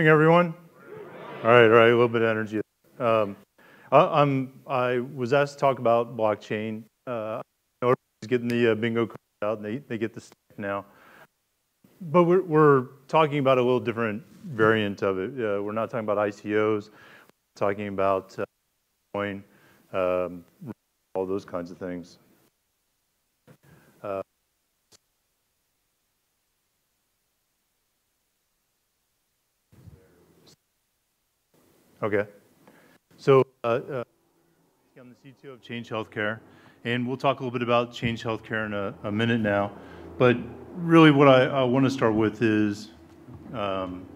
Morning, everyone. All right, all right, a little bit of energy. Um, I, am I was asked to talk about blockchain. Uh, everybody's getting the uh, bingo cards out, and they, they get the stuff now. But we're, we're talking about a little different variant of it. Uh, we're not talking about ICOs. We're talking about uh, coin, um, all those kinds of things. Okay. So uh, uh, I'm the CTO of Change Healthcare, and we'll talk a little bit about Change Healthcare in a, a minute now. But really what I, I want to start with is, um,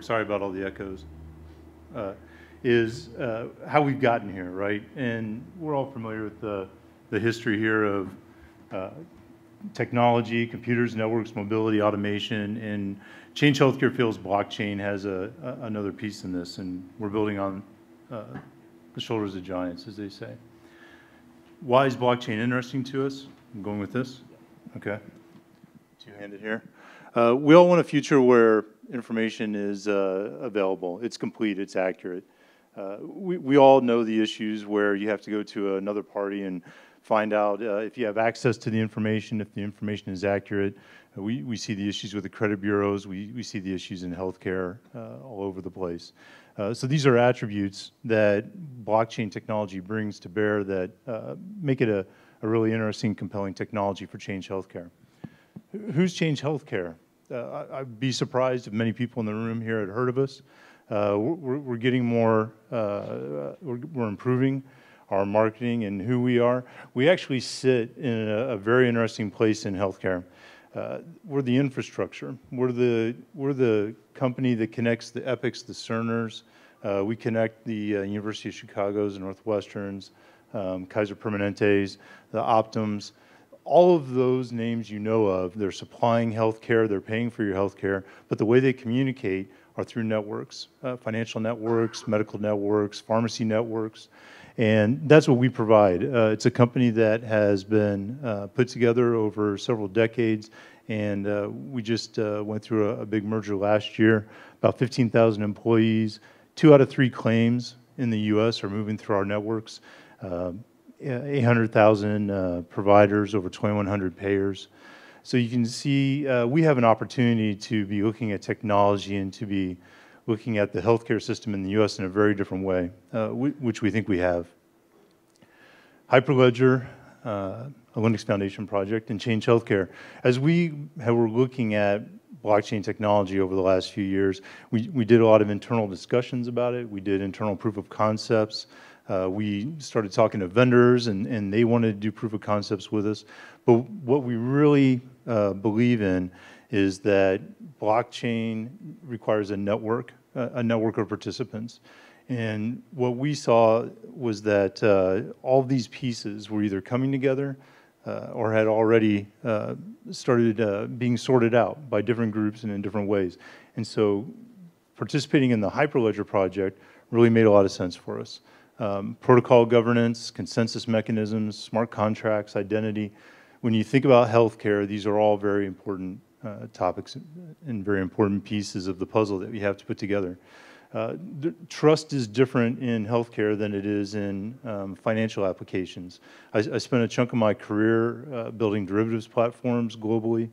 sorry about all the echoes, uh, is uh, how we've gotten here, right? And we're all familiar with the, the history here of uh, technology, computers, networks, mobility, automation, and Change Healthcare feels blockchain has a, a another piece in this, and we're building on uh, the shoulders of giants, as they say. Why is blockchain interesting to us? I'm going with this. Okay. Two-handed here. Uh, we all want a future where information is uh, available. It's complete. It's accurate. Uh, we, we all know the issues where you have to go to another party and find out uh, if you have access to the information, if the information is accurate, we, we see the issues with the credit bureaus. We, we see the issues in healthcare uh, all over the place. Uh, so these are attributes that blockchain technology brings to bear that uh, make it a, a really interesting, compelling technology for Change Healthcare. Who's Change Healthcare? Uh, I'd be surprised if many people in the room here had heard of us. Uh, we're, we're, getting more, uh, we're, we're improving our marketing and who we are. We actually sit in a, a very interesting place in healthcare. Uh, we're the infrastructure. We're the, we're the company that connects the Epics, the Cerners. Uh, we connect the uh, University of Chicago's, Northwesterns, um, Kaiser Permanentes, the Optums. All of those names you know of, they're supplying healthcare, they're paying for your healthcare, but the way they communicate are through networks, uh, financial networks, medical networks, pharmacy networks. And that's what we provide. Uh, it's a company that has been uh, put together over several decades, and uh, we just uh, went through a, a, big merger last year. About 15,000 employees, two out of three claims in the U.S. are moving through our networks. Uh, 800,000 uh, providers, over 2,100 payers. So you can see we have an opportunity to be looking at technology and to be looking at the healthcare system in the U.S. in a very different way, uh, which we think we have. Hyperledger, uh, a Linux Foundation project, and Change Healthcare. As we have, were looking at blockchain technology over the last few years, we, we did a lot of internal discussions about it. We did internal proof of concepts. Uh, we started talking to vendors, and, and they wanted to do proof of concepts with us. But what we really uh, believe in is that blockchain requires a network, a network of participants. And what we saw was that uh, all these pieces were either coming together uh, or had already uh, started uh, being sorted out by different groups and in different ways. And so participating in the Hyperledger project really made a lot of sense for us. Um, protocol governance, consensus mechanisms, smart contracts, identity. When you think about healthcare, these are all very important uh, topics and very important pieces of the puzzle that we have to put together. Uh, trust is different in healthcare than it is in um, financial applications. I, I, spent a chunk of my career uh, building derivatives platforms globally,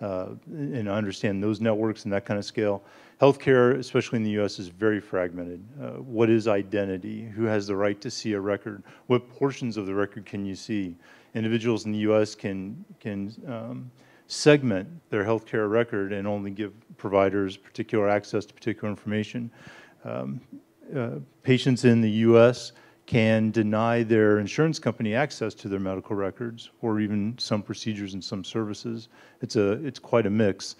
uh, and I understand those networks and that kind of scale. Healthcare, especially in the U.S., is very fragmented. Uh, what is identity? Who has the right to see a record? What portions of the record can you see? Individuals in the U.S. can can um, segment their healthcare record and only give providers particular access to particular information. Um, uh, patients in the U.S. can deny their insurance company access to their medical records or even some procedures and some services. It's, a, it's quite a mix.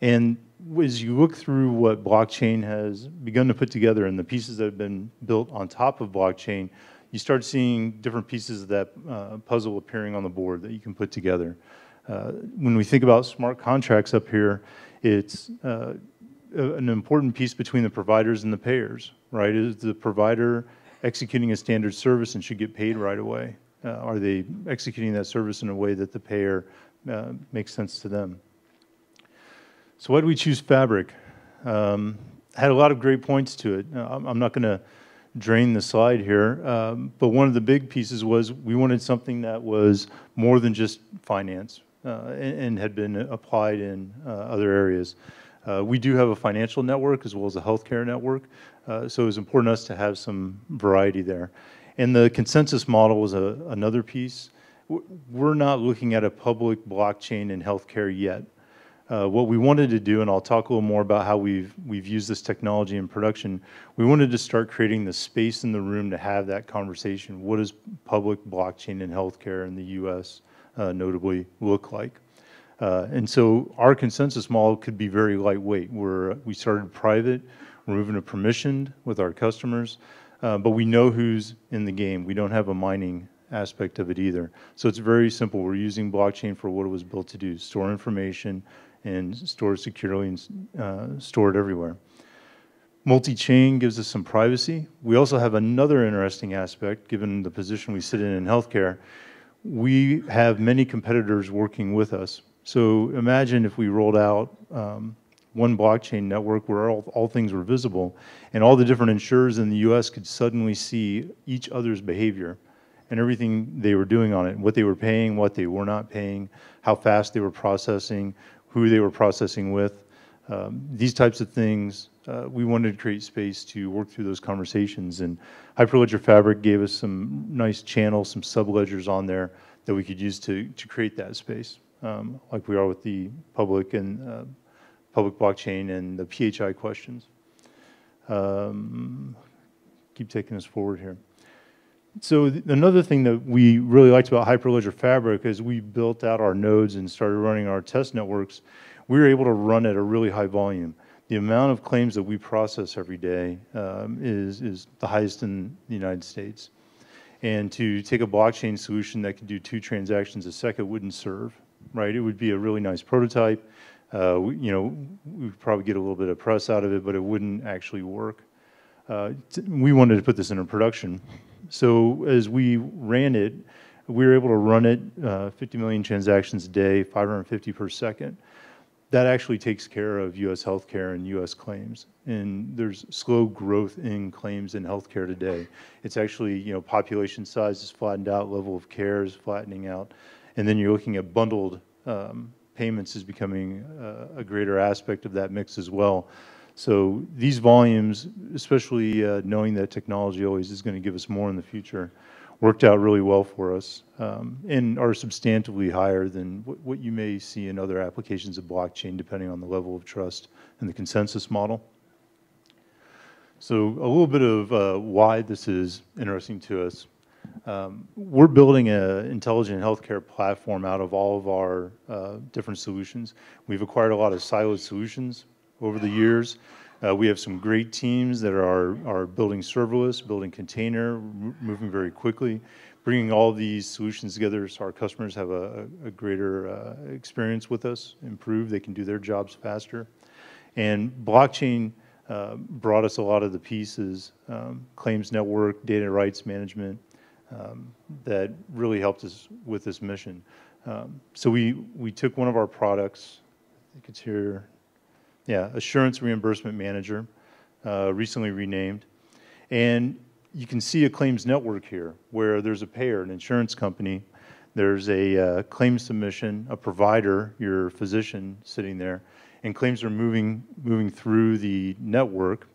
And as you look through what blockchain has begun to put together and the pieces that have been built on top of blockchain, you start seeing different pieces of that uh, puzzle appearing on the board that you can put together. Uh, when we think about smart contracts up here, it's uh, an important piece between the providers and the payers, right? Is the provider executing a standard service and should get paid right away? Uh, are they executing that service in a way that the payer makes sense to them? So why do we choose Fabric? Um, had a lot of great points to it. Uh, I'm, not going to drain the slide here, um, but one of the big pieces was we wanted something that was more than just finance uh, and, and, had been applied in uh, other areas. Uh, we do have a financial network as well as a healthcare network, uh, so it was important to us to have some variety there. And the consensus model was a, another piece. We're not looking at a public blockchain in healthcare yet. Uh, what we wanted to do, and I'll talk a little more about how we've we've used this technology in production. We wanted to start creating the space in the room to have that conversation. What does public blockchain in healthcare in the U.S. Uh, notably look like? Uh, and so our consensus model could be very lightweight. We're we started private. We're moving to permissioned with our customers, uh, but we know who's in the game. We don't have a mining aspect of it either. So it's very simple. We're using blockchain for what it was built to do: store information, and stored securely and uh, stored everywhere. Multi-chain gives us some privacy. We also have another interesting aspect, given the position we sit in in healthcare. We have many competitors working with us. So imagine if we rolled out um, one blockchain network where all, all things were visible and all the different insurers in the US could suddenly see each other's behavior and everything they were doing on it, what they were paying, what they were not paying, how fast they were processing, who they were processing with. Um, these types of things, uh, we wanted to create space to work through those conversations. And Hyperledger Fabric gave us some nice channels, some subledgers on there that we could use to, to create that space, um, like we are with the public and uh, public blockchain and the PHI questions. Um, keep taking us forward here. So another thing that we really liked about Hyperledger Fabric is we built out our nodes and started running our test networks. We were able to run at a really high volume. The amount of claims that we process every day um, is, is the highest in the United States. And to take a blockchain solution that could do two transactions a second wouldn't serve, right? It would be a really nice prototype. Uh, we, you know, we'd probably get a little bit of press out of it, but it wouldn't actually work. Uh, we wanted to put this into production. So as we ran it, we were able to run it uh, 50 million transactions a day, 550 per second. That actually takes care of U.S. healthcare and U.S. claims. And there's slow growth in claims in healthcare today. It's actually, you know, population size is flattened out, level of care is flattening out. And then you're looking at bundled um, payments is becoming uh, a greater aspect of that mix as well. So these volumes, especially uh, knowing that technology always is going to give us more in the future, worked out really well for us um, and are substantively higher than what you may see in other applications of blockchain, depending on the level of trust and the consensus model. So a little bit of uh, why this is interesting to us. Um, we're building an intelligent healthcare platform out of all of our uh, different solutions. We've acquired a lot of siloed solutions over the years. Uh, we have some great teams that are, are building serverless, building container, moving very quickly, bringing all these solutions together so our customers have a, a greater uh, experience with us, improve, they can do their jobs faster. And blockchain uh, brought us a lot of the pieces, um, claims network, data rights management, um, that really helped us with this mission. Um, so we, we took one of our products, I think it's here, yeah, Assurance Reimbursement Manager, uh, recently renamed. And you can see a claims network here where there's a payer, an insurance company, there's a uh, claim submission, a provider, your physician sitting there, and claims are moving, moving through the network.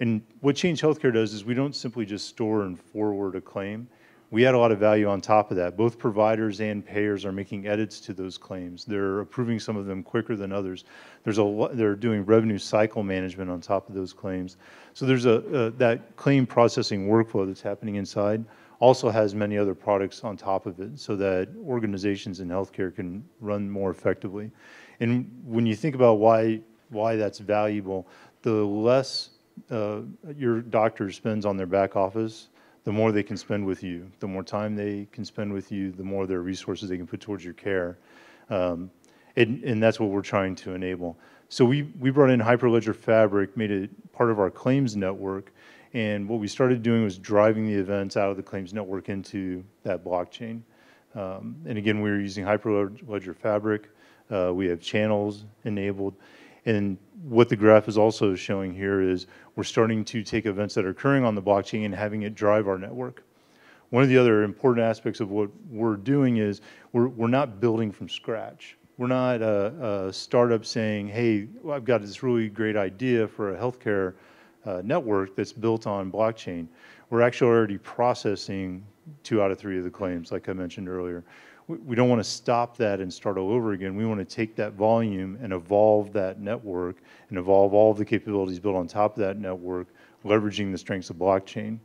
And what Change Healthcare does is we don't simply just store and forward a claim we add a lot of value on top of that. Both providers and payers are making edits to those claims. They're approving some of them quicker than others. There's a they're doing revenue cycle management on top of those claims. So there's a, that claim processing workflow that's happening inside also has many other products on top of it so that organizations in healthcare can run more effectively. And when you think about why why that's valuable, the less uh, your doctor spends on their back office, the more they can spend with you. The more time they can spend with you, the more their resources they can put towards your care. Um, and, and, that's what we're trying to enable. So we, we brought in Hyperledger Fabric, made it part of our claims network, and what we started doing was driving the events out of the claims network into that blockchain. Um, and again, we were using Hyperledger Fabric. Uh, we have channels enabled. And what the graph is also showing here is we're starting to take events that are occurring on the blockchain and having it drive our network. One of the other important aspects of what we're doing is we're, we're not building from scratch. We're not a, a startup saying, hey, well, I've got this really great idea for a healthcare uh, network that's built on blockchain. We're actually already processing two out of three of the claims, like I mentioned earlier. We, don't want to stop that and start all over again. We want to take that volume and evolve that network and evolve all the capabilities built on top of that network, leveraging the strengths of blockchain.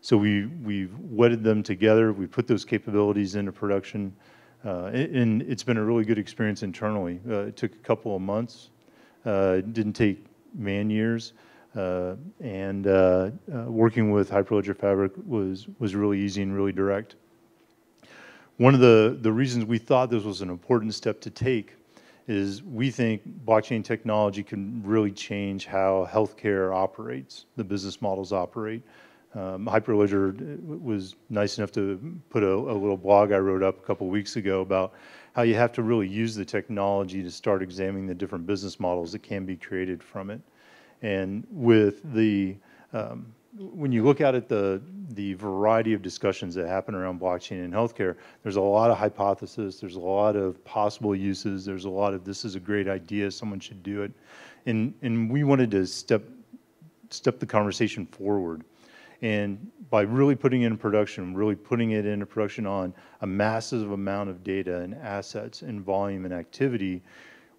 So we, we've wedded them together. We put those capabilities into production. Uh, and it's been a really good experience internally. Uh, it took a couple of months. Uh, it didn't take man years. Uh, and uh, uh, working with Hyperledger Fabric was, was really easy and really direct. One of the, the reasons we thought this was an important step to take is we think blockchain technology can really change how healthcare operates, the business models operate. Um, Hyperledger was nice enough to put a, a, little blog I wrote up a couple weeks ago about how you have to really use the technology to start examining the different business models that can be created from it. And with the, um, when you look out at the, the variety of discussions that happen around blockchain in healthcare, there's a lot of hypotheses, there's a lot of possible uses, there's a lot of this is a great idea, someone should do it. And, and we wanted to step, step the conversation forward. And by really putting it in production, really putting it into production on a massive amount of data and assets and volume and activity,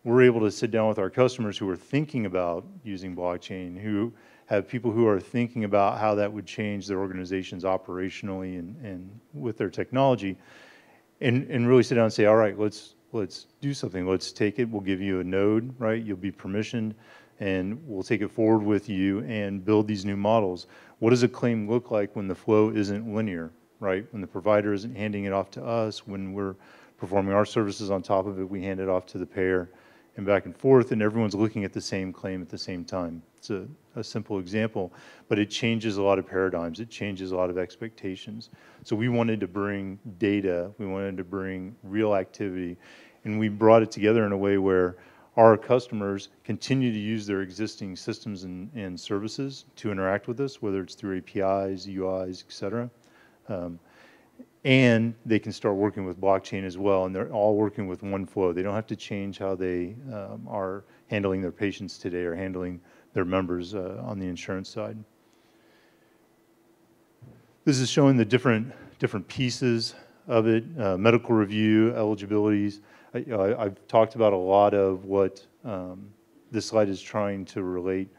we're able to sit down with our customers who are thinking about using blockchain, who have people who are thinking about how that would change their organizations operationally and, and with their technology, and, and really sit down and say, all right, let's, let's do something. Let's take it. We'll give you a node, right? You'll be permissioned, and we'll take it forward with you and build these new models. What does a claim look like when the flow isn't linear, right? When the provider isn't handing it off to us, when we're performing our services on top of it, we hand it off to the payer and back and forth, and everyone's looking at the same claim at the same time. It's a, a, simple example, but it changes a lot of paradigms. It changes a lot of expectations. So we wanted to bring data, we wanted to bring real activity, and we brought it together in a way where our customers continue to use their existing systems and, and services to interact with us, whether it's through APIs, UIs, et cetera. Um, and they can start working with blockchain as well, and they're all working with one flow. They don't have to change how they um, are handling their patients today or handling their members uh, on the insurance side. This is showing the different different pieces of it, uh, medical review, eligibilities. I, have talked about a lot of what um, this slide is trying to relate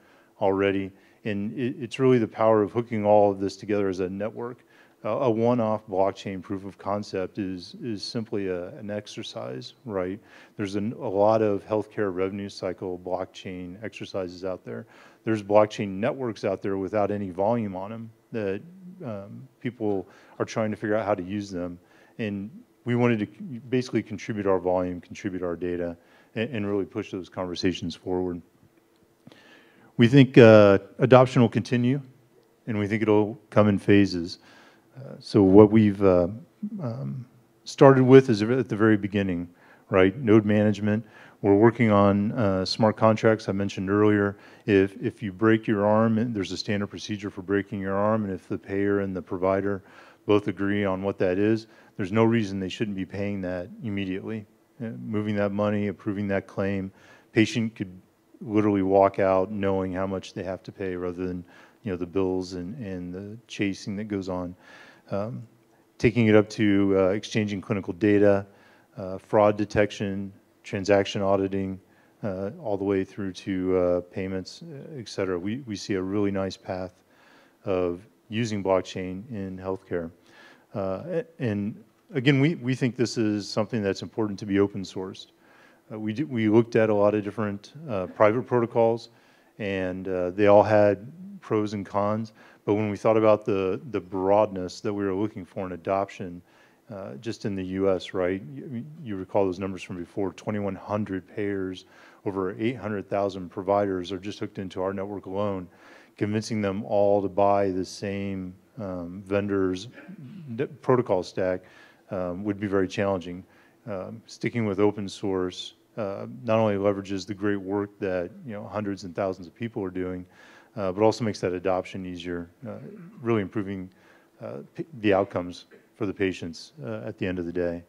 already, and it, it's really the power of hooking all of this together as a network a one-off blockchain proof of concept is is simply a, an exercise, right? There's an, a lot of healthcare revenue cycle blockchain exercises out there. There's blockchain networks out there without any volume on them that um, people are trying to figure out how to use them. And we wanted to basically contribute our volume, contribute our data, and, and really push those conversations forward. We think uh, adoption will continue, and we think it'll come in phases so what we've uh, um, started with is at the very beginning, right? Node management. We're working on uh, smart contracts. I mentioned earlier, if if you break your arm, there's a standard procedure for breaking your arm, and if the payer and the provider both agree on what that is, there's no reason they shouldn't be paying that immediately, uh, moving that money, approving that claim. Patient could literally walk out knowing how much they have to pay rather than you know the bills and, and the chasing that goes on um, taking it up to uh, exchanging clinical data, uh, fraud detection, transaction auditing, uh, all the way through to uh, payments, uh, et cetera. We, we see a really nice path of using blockchain in healthcare. Uh, and again, we, we think this is something that's important to be open sourced. we, we looked at a lot of different private protocols, and they all had pros and cons. But when we thought about the, the broadness that we were looking for in adoption, uh, just in the U.S., right? You, you, recall those numbers from before, 2,100 payers, over 800,000 providers are just hooked into our network alone. Convincing them all to buy the same um, vendor's protocol stack um, would be very challenging. Um, sticking with open source, uh, not only leverages the great work that you know hundreds and thousands of people are doing, uh, but also makes that adoption easier, uh, really improving uh, the outcomes for the patients uh, at the end of the day.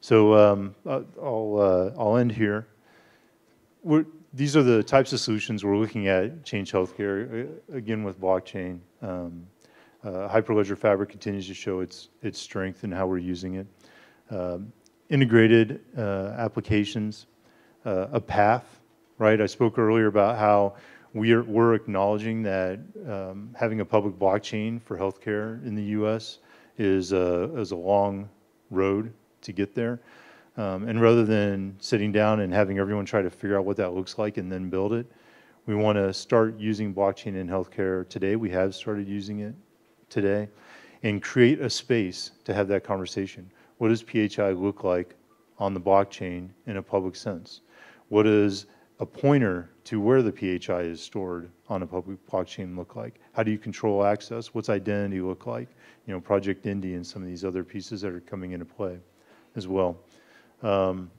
So um, I'll, I'll end here. We're, these are the types of solutions we're looking at Change Healthcare, again with blockchain. Um, uh, Hyperledger Fabric continues to show its, its strength in how we're using it. Um, integrated uh, applications, uh, a path, right? I spoke earlier about how we are, we're acknowledging that um, having a public blockchain for healthcare in the U.S. is a, is a long road to get there. Um, and rather than sitting down and having everyone try to figure out what that looks like and then build it, we want to start using blockchain in healthcare today. We have started using it today and create a space to have that conversation. What does PHI look like on the blockchain in a public sense? What does a pointer to where the PHI is stored on a public blockchain look like? How do you control access? What's identity look like? You know, Project Indy and some of these other pieces that are coming into play as well. Um,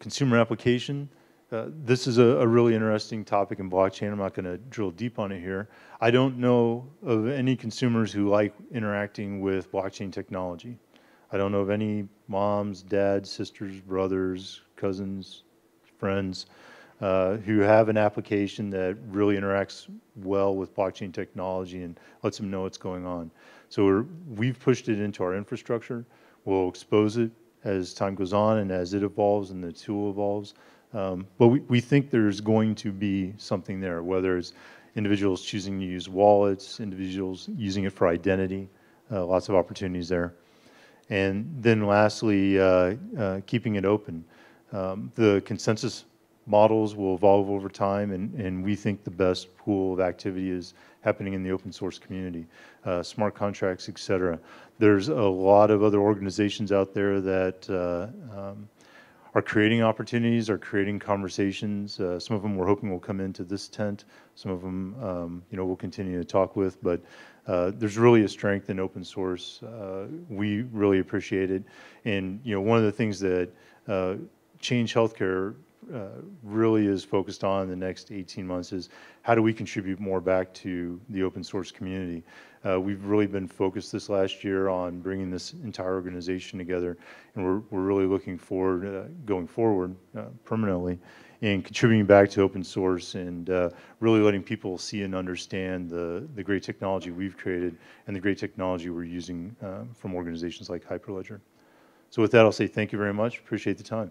consumer application, uh, this is a, a, really interesting topic in blockchain. I'm not going to drill deep on it here. I don't know of any consumers who like interacting with blockchain technology. I don't know of any moms, dads, sisters, brothers, cousins, friends uh, who have an application that really interacts well with blockchain technology and lets them know what's going on. So we have pushed it into our infrastructure. We'll expose it as time goes on and as it evolves and the tool evolves. Um, but we, we think there's going to be something there, whether it's individuals choosing to use wallets, individuals using it for identity, uh, lots of opportunities there. And then lastly, uh, uh, keeping it open. Um, the consensus models will evolve over time, and, and we think the best pool of activity is happening in the open source community, uh, smart contracts, et cetera. There's a lot of other organizations out there that uh, um, are creating opportunities, are creating conversations. Uh, some of them we're hoping will come into this tent. Some of them, um, you know, we'll continue to talk with. But uh, there's really a strength in open source. Uh, we really appreciate it. And you know, one of the things that uh, Change Healthcare uh, really is focused on in the next 18 months is how do we contribute more back to the open source community. Uh, we've really been focused this last year on bringing this entire organization together, and we're, we're really looking forward, uh, going forward uh, permanently, in contributing back to open source and uh, really letting people see and understand the, the great technology we've created and the great technology we're using uh, from organizations like Hyperledger. So with that, I'll say thank you very much. Appreciate the time.